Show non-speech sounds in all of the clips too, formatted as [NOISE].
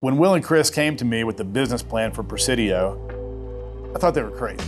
When Will and Chris came to me with the business plan for Presidio, I thought they were crazy.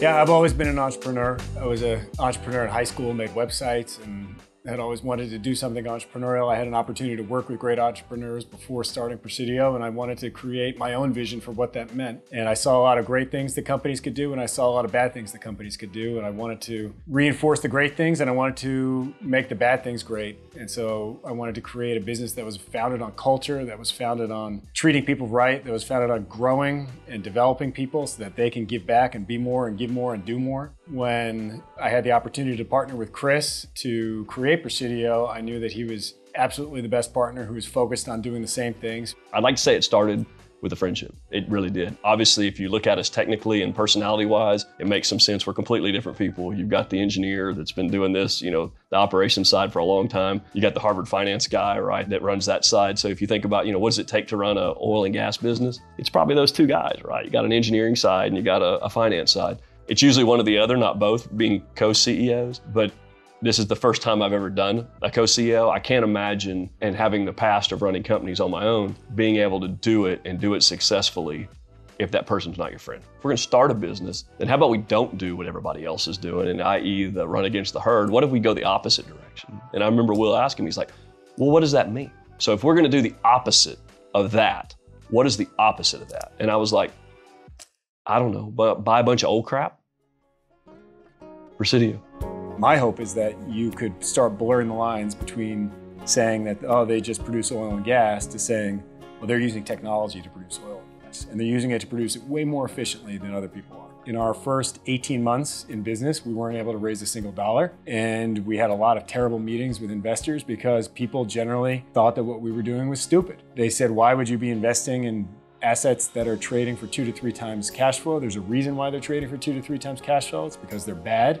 Yeah, I've always been an entrepreneur. I was an entrepreneur in high school, made websites, and had always wanted to do something entrepreneurial. I had an opportunity to work with great entrepreneurs before starting Presidio, and I wanted to create my own vision for what that meant. And I saw a lot of great things that companies could do, and I saw a lot of bad things that companies could do. And I wanted to reinforce the great things, and I wanted to make the bad things great. And so I wanted to create a business that was founded on culture, that was founded on treating people right, that was founded on growing and developing people so that they can give back and be more and give more and do more. When I had the opportunity to partner with Chris to create Presidio, I knew that he was absolutely the best partner who was focused on doing the same things. I'd like to say it started with a friendship. It really did. Obviously, if you look at us technically and personality wise, it makes some sense. We're completely different people. You've got the engineer that's been doing this, you know, the operations side for a long time. You got the Harvard finance guy, right, that runs that side. So if you think about, you know, what does it take to run a oil and gas business? It's probably those two guys, right? You got an engineering side and you got a, a finance side. It's usually one or the other, not both, being co-CEOs. But this is the first time I've ever done a co-CEO. I can't imagine, and having the past of running companies on my own, being able to do it and do it successfully if that person's not your friend. If we're gonna start a business, then how about we don't do what everybody else is doing, and i.e. the run against the herd? What if we go the opposite direction? And I remember Will asking me, he's like, well, what does that mean? So if we're gonna do the opposite of that, what is the opposite of that? And I was like, I don't know, but buy a bunch of old crap? Presidio. My hope is that you could start blurring the lines between saying that, oh, they just produce oil and gas to saying, well, they're using technology to produce oil and gas. And they're using it to produce it way more efficiently than other people are. In our first 18 months in business, we weren't able to raise a single dollar. And we had a lot of terrible meetings with investors because people generally thought that what we were doing was stupid. They said, why would you be investing in assets that are trading for two to three times cash flow. There's a reason why they're trading for two to three times cash flow. It's because they're bad.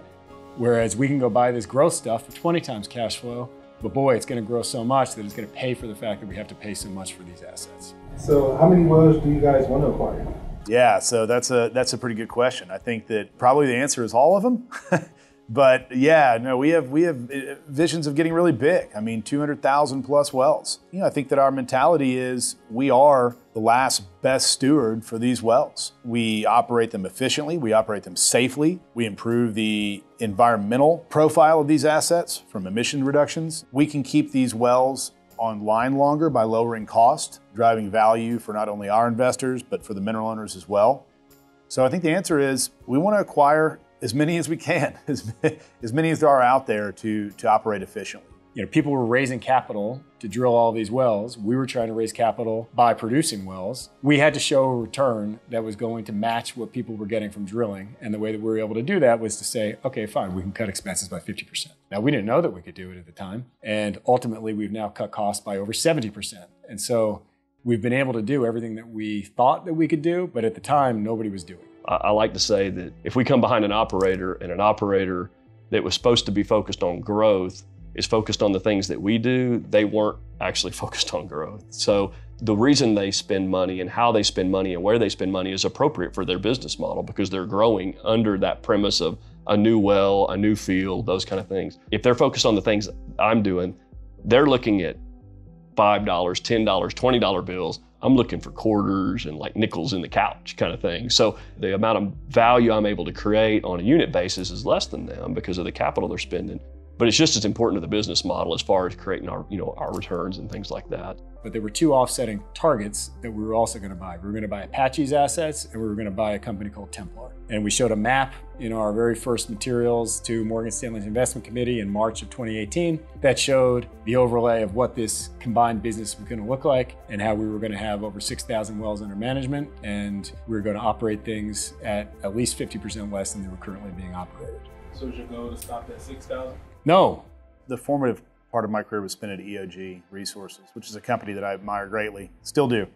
Whereas we can go buy this growth stuff for 20 times cash flow, but boy, it's going to grow so much that it's going to pay for the fact that we have to pay so much for these assets. So, how many wells do you guys want to acquire? Yeah, so that's a that's a pretty good question. I think that probably the answer is all of them. [LAUGHS] But yeah, no, we have we have uh, visions of getting really big. I mean, 200,000 plus wells. You know, I think that our mentality is we are the last best steward for these wells. We operate them efficiently, we operate them safely, we improve the environmental profile of these assets from emission reductions. We can keep these wells online longer by lowering cost, driving value for not only our investors but for the mineral owners as well. So I think the answer is we want to acquire as many as we can, [LAUGHS] as, as many as there are out there to, to operate efficiently. You know, people were raising capital to drill all these wells. We were trying to raise capital by producing wells. We had to show a return that was going to match what people were getting from drilling. And the way that we were able to do that was to say, okay, fine, we can cut expenses by 50%. Now, we didn't know that we could do it at the time. And ultimately, we've now cut costs by over 70%. And so we've been able to do everything that we thought that we could do, but at the time, nobody was doing. I, like to say that if we come behind an operator and an operator that was supposed to be focused on growth is focused on the things that we do, they weren't actually [LAUGHS] focused on growth. So the reason they spend money and how they spend money and where they spend money is appropriate for their business model because they're growing under that premise of a new well, a new field, those kind of things. If they're focused on the things I'm doing, they're looking at $5, $10, $20 bills I'm looking for quarters and like nickels in the couch kind of thing. So the amount of value I'm able to create on a unit basis is less than them because of the capital they're spending. But it's just as important to the business model as far as creating our, you know, our returns and things like that. But there were two offsetting targets that we were also going to buy. We were going to buy Apache's assets and we were going to buy a company called Templar. And we showed a map in our very first materials to Morgan Stanley's investment committee in March of 2018 that showed the overlay of what this combined business was going to look like and how we were going to have over 6,000 wells under management and we were going to operate things at at least 50% less than they were currently being operated. So is your goal to stop at 6,000? No. The formative part of my career was spent at EOG Resources, which is a company that I admire greatly, still do.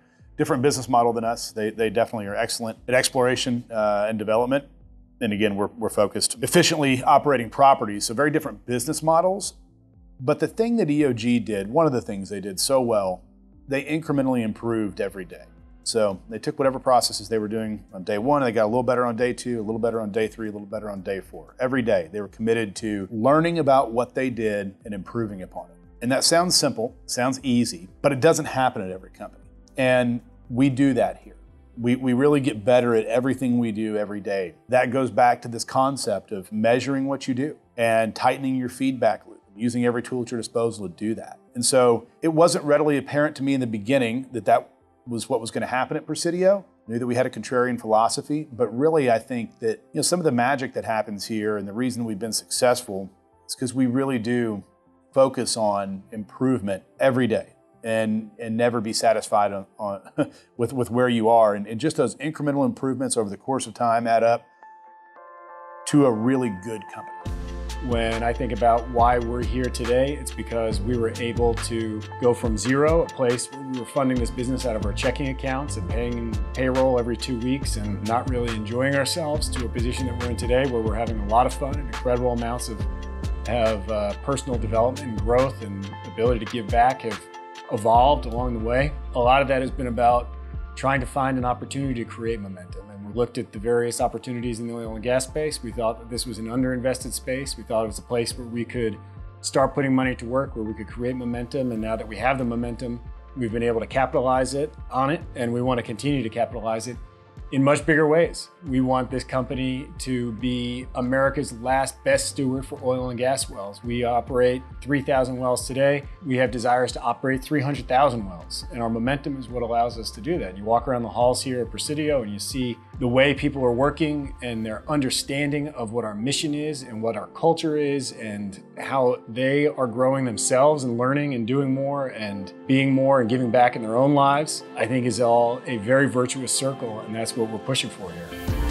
Different business model than us. They, they definitely are excellent at exploration uh, and development. And again, we're, we're focused efficiently operating properties, so very different business models. But the thing that EOG did, one of the things they did so well, they incrementally improved every day. So they took whatever processes they were doing on day one, and they got a little better on day two, a little better on day three, a little better on day four. Every day they were committed to learning about what they did and improving upon it. And that sounds simple, sounds easy, but it doesn't happen at every company. And we do that here. We, we really get better at everything we do every day. That goes back to this concept of measuring what you do and tightening your feedback loop, using every tool at your disposal to do that. And so it wasn't readily apparent to me in the beginning that that was what was going to happen at Presidio. I knew that we had a contrarian philosophy, but really I think that you know some of the magic that happens here and the reason we've been successful is because we really do focus on improvement every day and and never be satisfied on, on [LAUGHS] with with where you are. And, and just those incremental improvements over the course of time add up to a really good company. When I think about why we're here today, it's because we were able to go from zero, a place where we were funding this business out of our checking accounts and paying payroll every two weeks and not really enjoying ourselves, to a position that we're in today where we're having a lot of fun and incredible amounts of, of uh, personal development and growth and ability to give back have evolved along the way. A lot of that has been about trying to find an opportunity to create momentum. And we looked at the various opportunities in the oil and gas space. We thought that this was an underinvested space. We thought it was a place where we could start putting money to work, where we could create momentum. And now that we have the momentum, we've been able to capitalize it on it, and we want to continue to capitalize it in much bigger ways. We want this company to be America's last best steward for oil and gas wells. We operate 3,000 wells today. We have desires to operate 300,000 wells, and our momentum is what allows us to do that. You walk around the halls here at Presidio and you see the way people are working and their understanding of what our mission is and what our culture is and how they are growing themselves and learning and doing more and being more and giving back in their own lives, I think is all a very virtuous circle, and that's what we're pushing for here.